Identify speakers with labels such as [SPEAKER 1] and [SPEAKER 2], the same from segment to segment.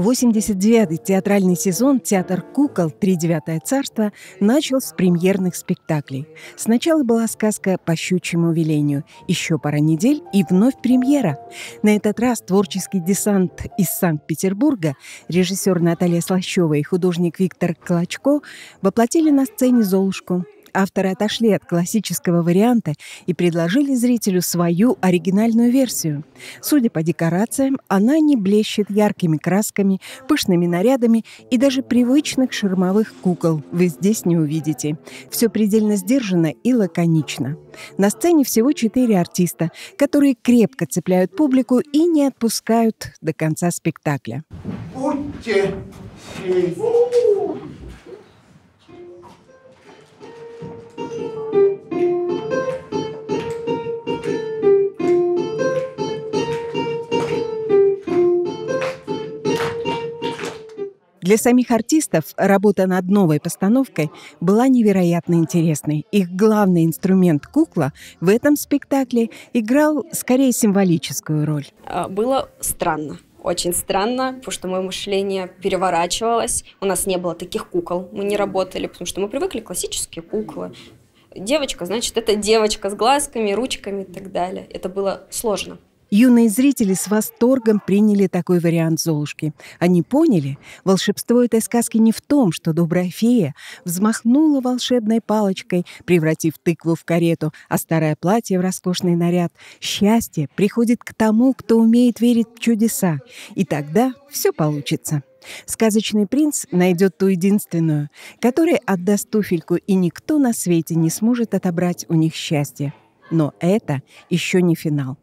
[SPEAKER 1] 89-й театральный сезон «Театр кукол. Тридевятое царство» начал с премьерных спектаклей. Сначала была сказка «По щучьему велению», еще пара недель и вновь премьера. На этот раз творческий десант из Санкт-Петербурга, режиссер Наталья Слащева и художник Виктор Клочко воплотили на сцене «Золушку», Авторы отошли от классического варианта и предложили зрителю свою оригинальную версию. Судя по декорациям, она не блещет яркими красками, пышными нарядами и даже привычных шермовых кукол вы здесь не увидите. Все предельно сдержанно и лаконично. На сцене всего четыре артиста, которые крепко цепляют публику и не отпускают до конца спектакля. Будьте Для самих артистов работа над новой постановкой была невероятно интересной. Их главный инструмент кукла в этом спектакле играл скорее символическую роль.
[SPEAKER 2] А, было странно очень странно, потому что мое мышление переворачивалось. У нас не было таких кукол, мы не работали, потому что мы привыкли классические куклы. Девочка, значит, это девочка с глазками, ручками и так далее. Это было сложно.
[SPEAKER 1] Юные зрители с восторгом приняли такой вариант Золушки. Они поняли, волшебство этой сказки не в том, что добрая фея взмахнула волшебной палочкой, превратив тыкву в карету, а старое платье в роскошный наряд. Счастье приходит к тому, кто умеет верить в чудеса, и тогда все получится. Сказочный принц найдет ту единственную, которая отдаст туфельку, и никто на свете не сможет отобрать у них счастье. Но это еще не финал.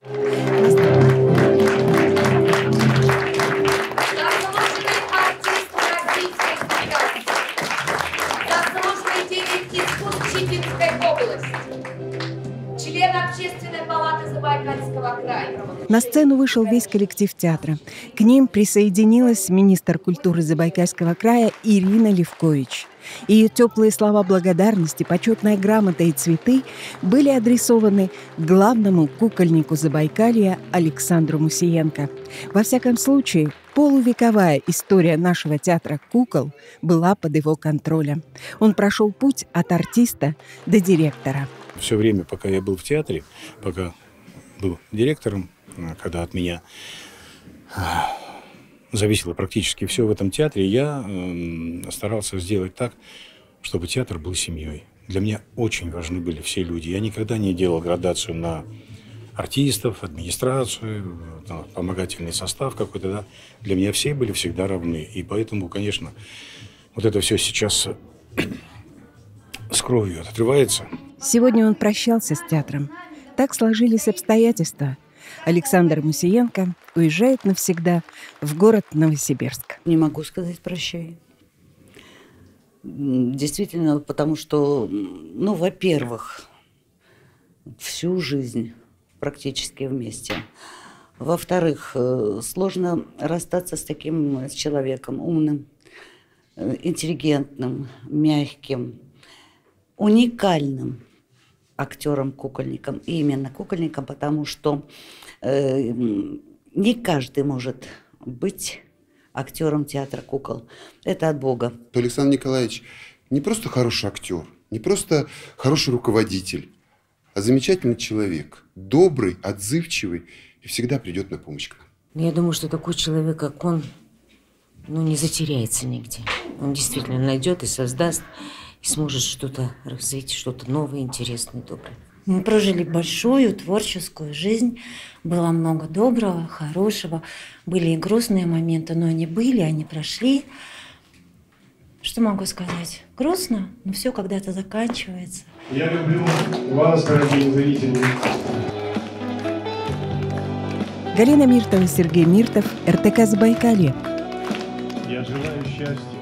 [SPEAKER 1] На сцену вышел весь коллектив театра. К ним присоединилась министр культуры Забайкальского края Ирина Левкович. Ее теплые слова благодарности, почетная грамота и цветы были адресованы главному кукольнику Забайкалья Александру Мусиенко. Во всяком случае, полувековая история нашего театра кукол была под его контролем. Он прошел путь от артиста до директора.
[SPEAKER 3] Все время, пока я был в театре, пока был директором, когда от меня зависело практически все в этом театре, я э, старался сделать так, чтобы театр был семьей. Для меня очень важны были все люди. Я никогда не делал градацию на артистов, администрацию, там, помогательный состав какой-то. Да. Для меня все были всегда равны. И поэтому, конечно, вот это все сейчас с кровью отрывается.
[SPEAKER 1] Сегодня он прощался с театром. Так сложились обстоятельства – Александр Мусиенко уезжает навсегда в город Новосибирск.
[SPEAKER 4] Не могу сказать прощай. Действительно, потому что, ну, во-первых, всю жизнь практически вместе. Во-вторых, э, сложно расстаться с таким человеком умным, э, интеллигентным, мягким, уникальным актером-кукольником. И именно кукольником, потому что э, не каждый может быть актером театра кукол. Это от Бога.
[SPEAKER 5] Александр Николаевич не просто хороший актер, не просто хороший руководитель, а замечательный человек. Добрый, отзывчивый и всегда придет на помощь к
[SPEAKER 6] нам. Я думаю, что такой человек, как он, ну, не затеряется нигде. Он действительно найдет и создаст и сможет что-то развить, что-то новое, интересное, доброе.
[SPEAKER 7] Мы прожили большую творческую жизнь, было много доброго, хорошего, были и грустные моменты, но они были, они прошли. Что могу сказать? Грустно, но все когда-то заканчивается.
[SPEAKER 8] Я люблю вас, дорогие зрители.
[SPEAKER 1] Галина Миртова, Сергей Миртов, РТК Забайкалье.
[SPEAKER 8] Я желаю счастья